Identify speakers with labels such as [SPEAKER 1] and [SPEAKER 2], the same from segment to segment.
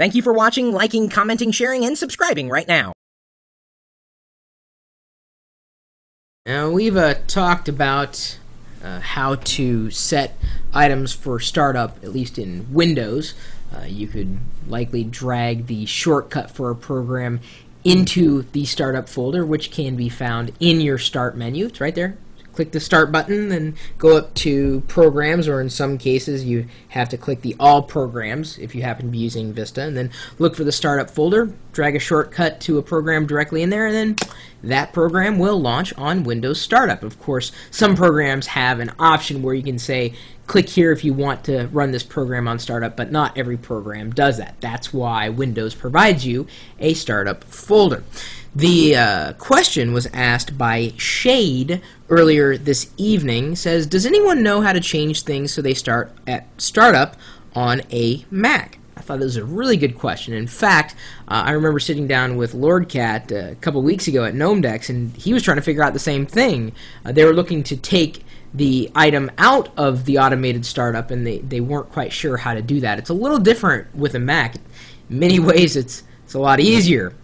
[SPEAKER 1] Thank you for watching, liking, commenting, sharing, and subscribing right now.
[SPEAKER 2] Now, we've uh, talked about uh, how to set items for startup, at least in Windows. Uh, you could likely drag the shortcut for a program into the startup folder, which can be found in your start menu. It's right there. Click the start button and go up to programs, or in some cases, you have to click the all programs if you happen to be using Vista, and then look for the startup folder, drag a shortcut to a program directly in there, and then that program will launch on Windows Startup. Of course, some programs have an option where you can say, click here if you want to run this program on startup, but not every program does that. That's why Windows provides you a startup folder. The uh, question was asked by Shade earlier this evening. Says, does anyone know how to change things so they start at startup on a Mac? I thought that was a really good question. In fact, uh, I remember sitting down with Lord Cat uh, a couple weeks ago at GnomeDex, and he was trying to figure out the same thing. Uh, they were looking to take the item out of the automated startup, and they, they weren't quite sure how to do that. It's a little different with a Mac. In many ways, it's, it's a lot easier.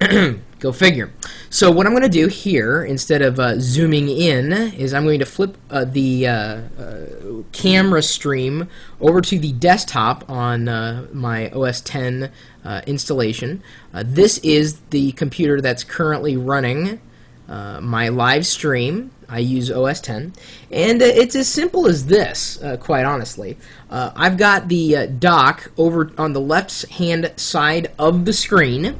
[SPEAKER 2] Go figure. So what I'm going to do here, instead of uh, zooming in, is I'm going to flip uh, the uh, uh camera stream over to the desktop on uh, my OS 10 uh, installation. this is the computer that's currently running my live stream. I use OS 10, and it's as simple as this, quite honestly. I've got the dock over on the left-hand side of the screen,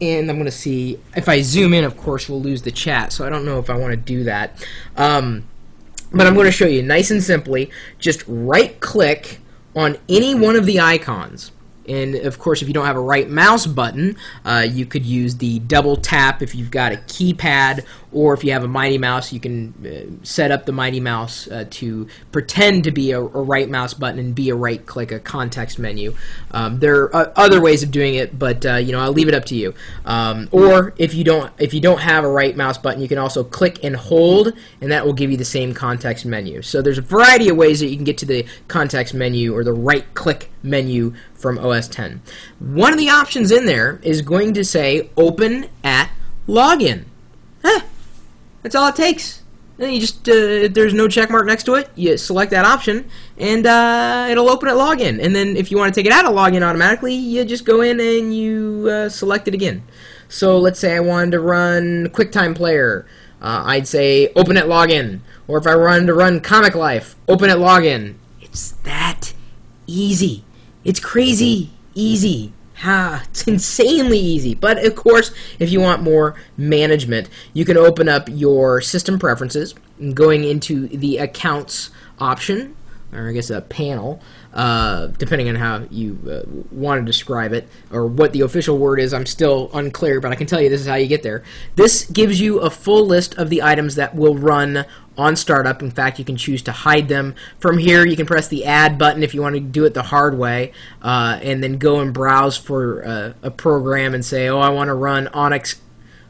[SPEAKER 2] and I'm going to see if I zoom in. Of course, we'll lose the chat, so I don't know if I want to do that. Um, but I'm going to show you nice and simply. Just right click on any one of the icons. And of course, if you don't have a right mouse button, uh, you could use the double tap if you've got a keypad, or if you have a Mighty Mouse, you can uh, set up the Mighty Mouse uh, to pretend to be a, a, right mouse button and be a right click, a context menu. Um, there are uh, other ways of doing it, but uh, you know I'll leave it up to you. Um, or if you don't if you don't have a right mouse button, you can also click and hold, and that will give you the same context menu. So there's a variety of ways that you can get to the context menu or the right click menu from OS 10. One of the options in there is going to say open at login. Huh. That's all it takes. You just, uh, there's no check mark next to it, you select that option, and uh, it'll open at login. And then if you want to take it out of login automatically, you just go in and you uh, select it again. So let's say I wanted to run QuickTime Player. Uh, I'd say open at login. Or if I wanted to run Comic Life, open at login. It's that easy. It's crazy easy. Ha, it's insanely easy. But of course, if you want more management, you can open up your system preferences, and going into the accounts option, or I guess a panel, uh, depending on how you uh, want to describe it, or what the official word is. I'm still unclear, but I can tell you this is how you get there. This gives you a full list of the items that will run on startup. In fact, you can choose to hide them. From here, you can press the add button if you want to do it the hard way, uh, and then go and browse for uh, a program and say, oh, I want to run Onyx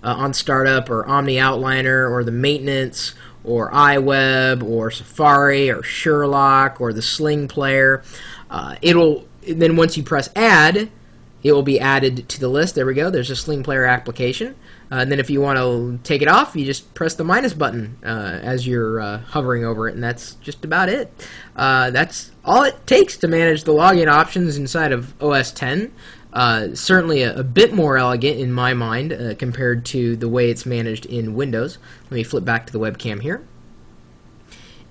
[SPEAKER 2] uh, on startup or Omni Outliner or the maintenance or iWeb or Safari or Sherlock or the Sling player. Uh, it'll then once you press add, it will be added to the list. There we go. There's a Sling player application. Uh, and then if you want to take it off, you just press the minus button uh, as you're uh, hovering over it, and that's just about it. Uh, that's all it takes to manage the login options inside of OS 10. Uh, certainly a, a, bit more elegant in my mind uh, compared to the way it's managed in Windows. Let me flip back to the webcam here.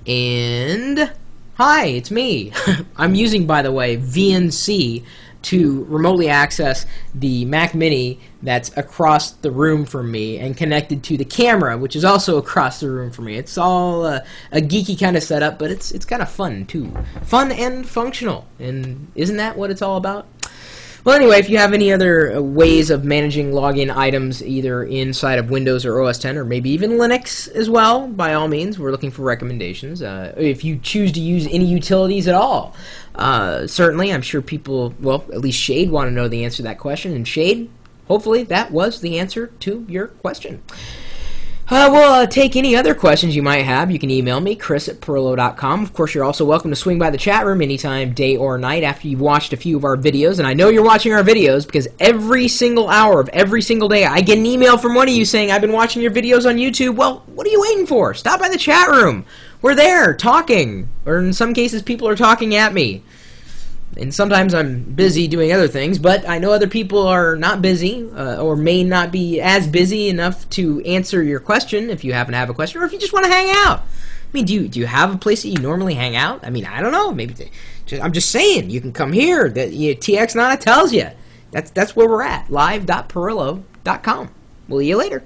[SPEAKER 2] And hi, it's me. I'm using, by the way, VNC to remotely access the Mac Mini that's across the room from me and connected to the camera, which is also across the room from me. It's all uh, a geeky kind of setup, but it's it's kind of fun too, fun and functional. And isn't that what it's all about? Well, anyway, if you have any other uh, ways of managing login items either inside of Windows or OS 10 or maybe even Linux as well, by all means, we're looking for recommendations. Uh, if you choose to use any utilities at all, uh, certainly, I'm sure people, well, at least Shade, want to know the answer to that question. And Shade, hopefully, that was the answer to your question. Uh, we'll uh, take any other questions you might have. You can email me, chris at pirillo.com. Of course, you're also welcome to swing by the chat room anytime, day or night, after you've watched a few of our videos. And I know you're watching our videos because every single hour of every single day, I get an email from one of you saying, I've been watching your videos on YouTube. Well, what are you waiting for? Stop by the chat room. We're there, talking. Or in some cases, people are talking at me and sometimes I'm busy doing other things, but I know other people are not busy uh, or may not be as busy enough to answer your question if you happen to have a question or if you just want to hang out. I mean, do you do you have a place that you normally hang out? I mean, I don't know. Maybe they, just, I'm just saying you can come here. That you know, TX Nana tells you. That's that's where we're at. Live.pirillo.com. We'll see you later.